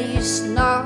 you snarl.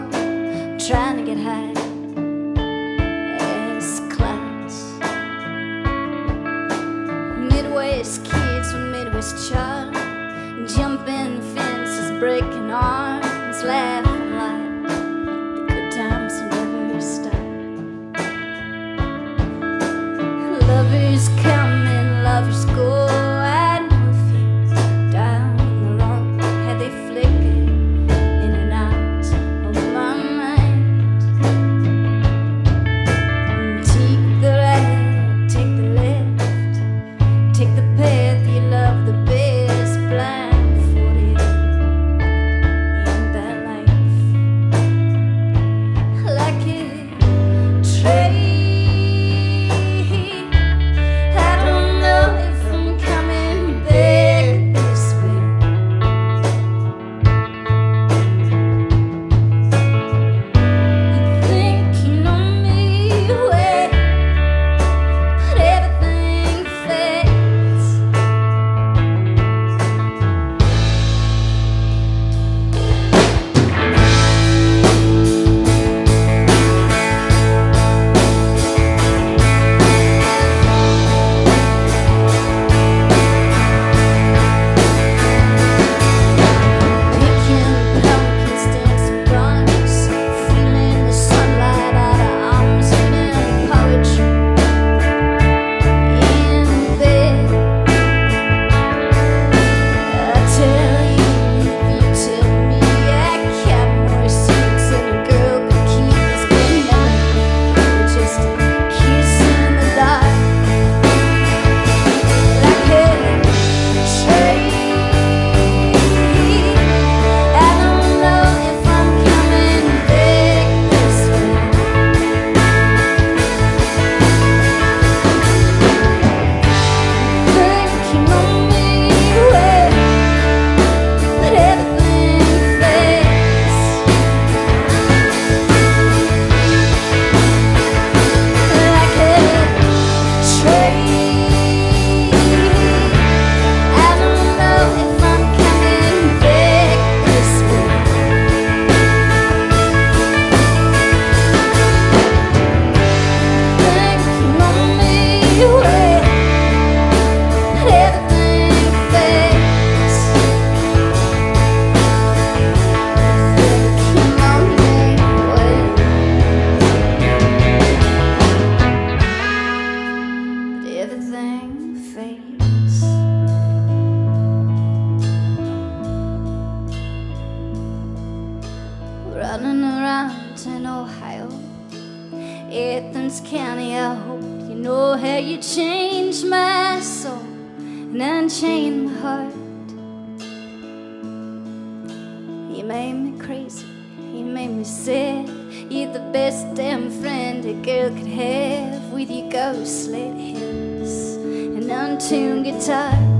running around in Ohio. Athens County, I hope you know how you changed my soul and unchained my heart. You made me crazy, you made me sad. You're the best damn friend a girl could have with your ghostly hips and untuned guitar.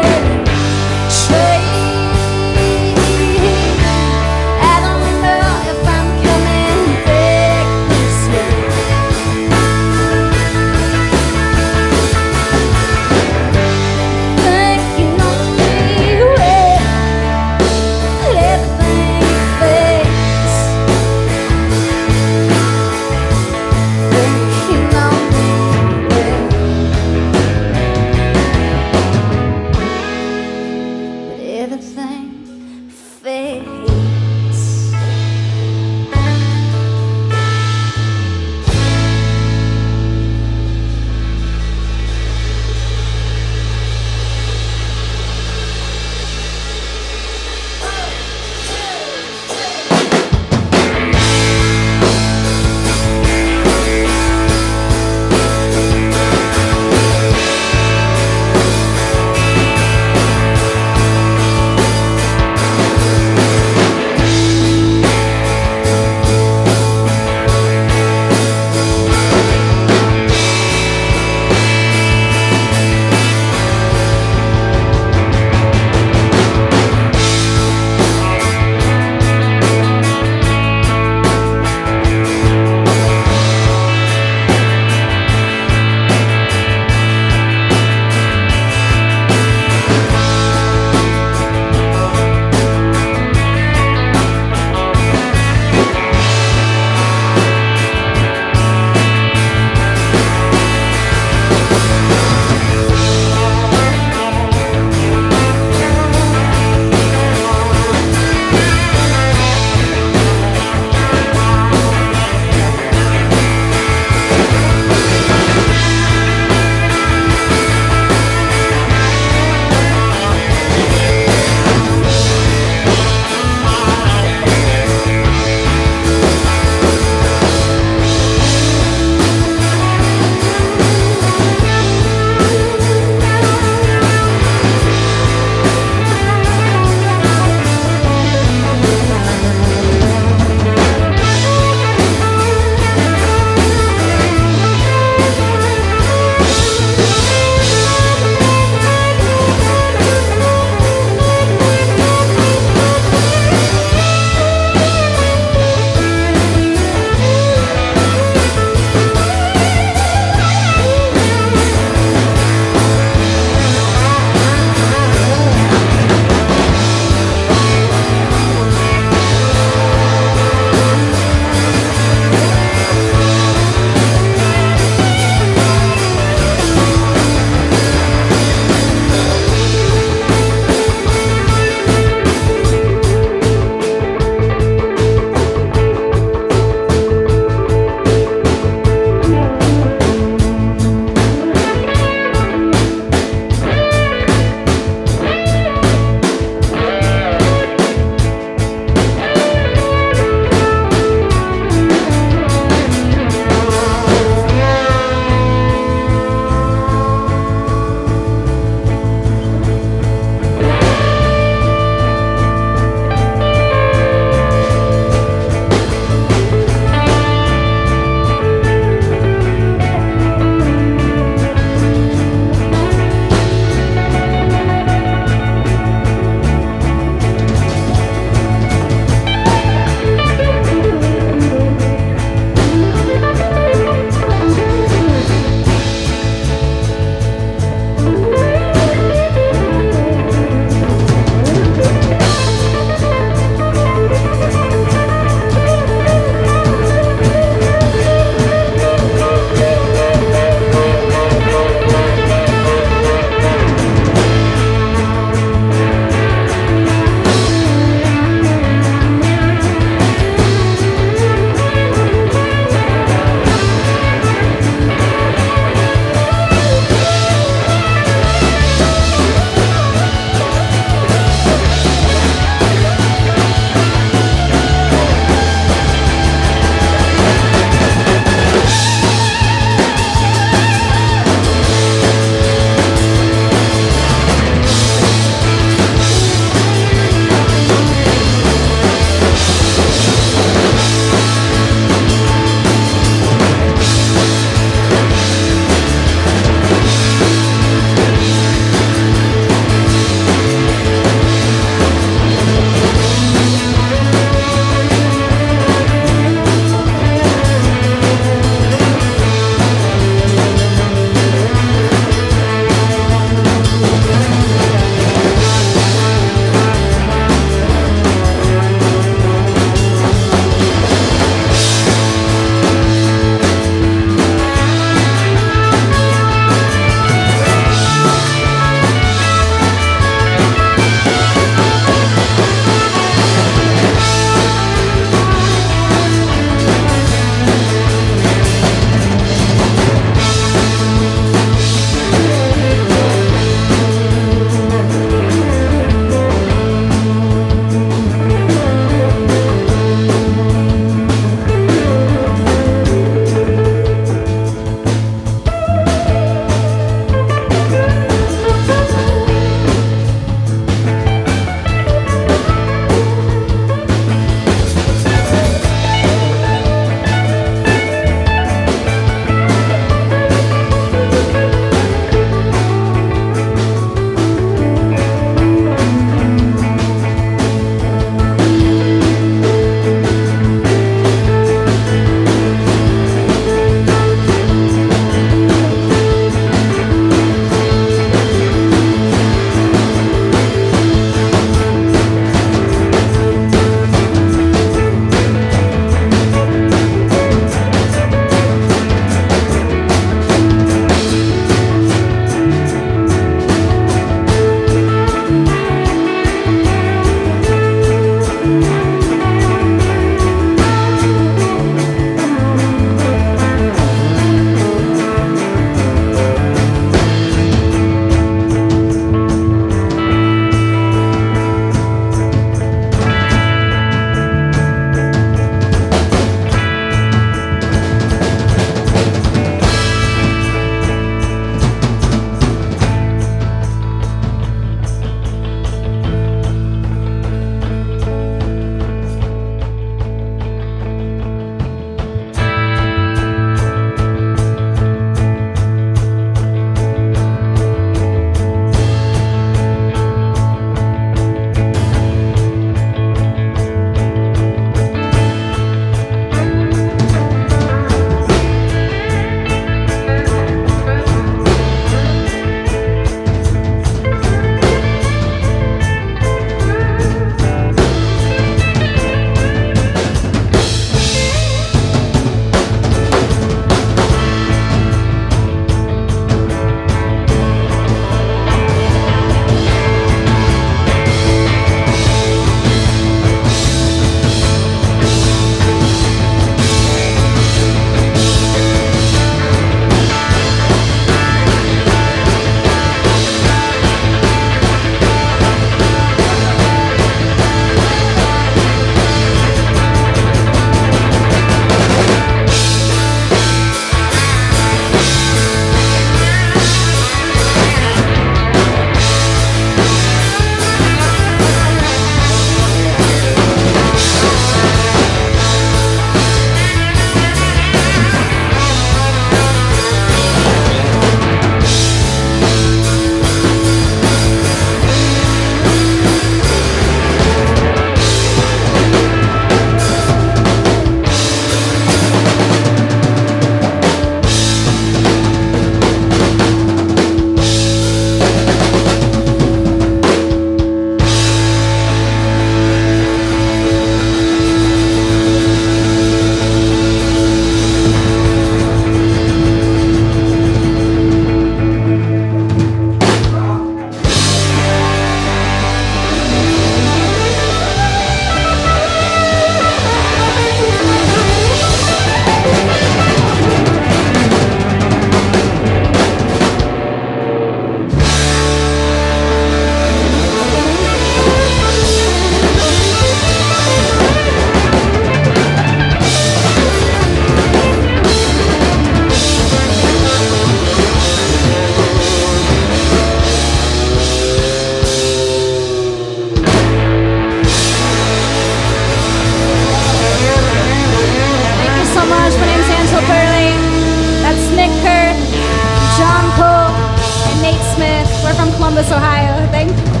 We're from Columbus, Ohio. Thank you.